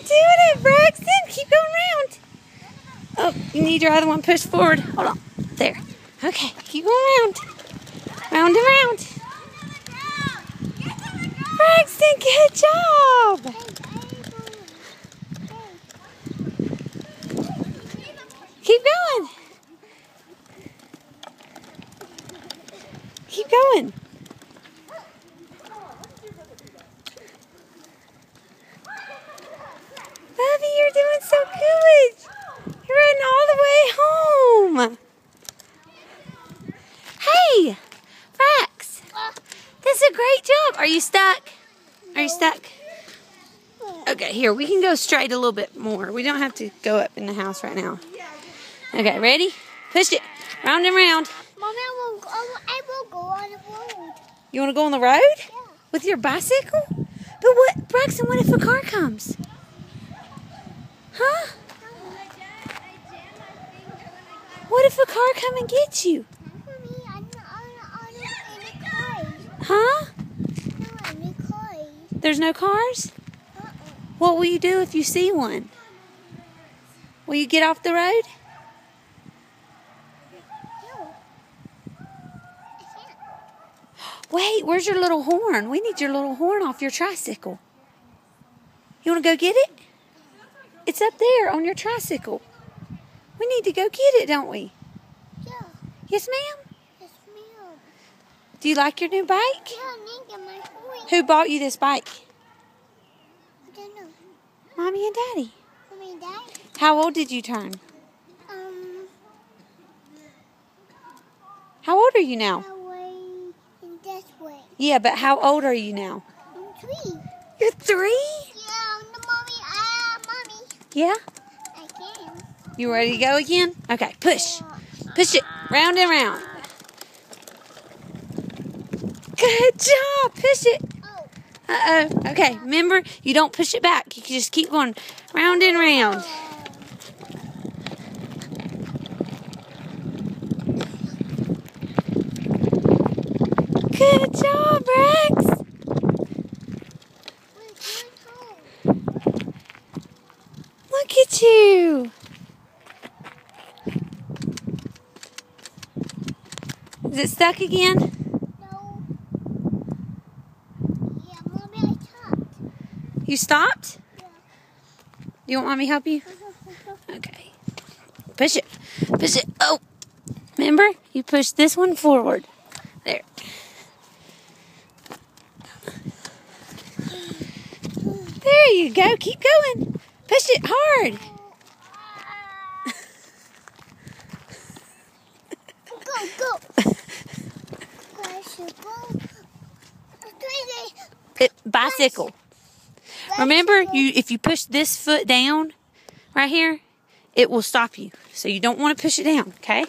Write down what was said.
doing it, Braxton. Keep going around. Oh, you need your other one pushed forward. Hold on. There. Okay, keep going around. Round and round. Braxton, good job. Keep going. Keep going. Bubby, you're doing so good. You're running all the way home. Hey, Rex. This is a great job. Are you stuck? Are you stuck? Okay, here, we can go straight a little bit more. We don't have to go up in the house right now. Okay, ready? Push it. Round and round. Mommy, I will, I will, I will go on the road. You want to go on the road? Yeah. With your bicycle? But what, Braxton, what if a car comes? Huh? What if a car come and get you? Mommy, I'm not on, on any cars. Huh? No, any cars. There's no cars? Uh-uh. What will you do if you see one? Will you get off the road? No. Wait, where's your little horn? We need your little horn off your tricycle. You want to go get it? It's up there on your tricycle. We need to go get it, don't we? Yeah. Yes, ma'am. Do you like your new bike? Yeah, I need to get my toy. Who bought you this bike? I don't know. Mommy and Daddy. Mommy, Dad. How old did you turn? Um, How old are you now? and this way. Yeah, but how old are you now? I'm three. You're three? Yeah, no, mommy. Ah, mommy. Yeah. I can. You ready to go again? Okay, push. Push it. Round and round. Good job. Push it. Uh oh. Okay, remember, you don't push it back. You can just keep going round and round. Good job, Rex. Look at you. Is it stuck again? No. Yeah, mommy, I stopped. You stopped? Yeah. You want mommy to help you? Okay. Push it. Push it. Oh. Remember? You push this one forward. There. There you go. Keep going. Push it hard. Go, go. Bicycle. It, bicycle. Remember, you if you push this foot down right here, it will stop you. So you don't want to push it down, okay?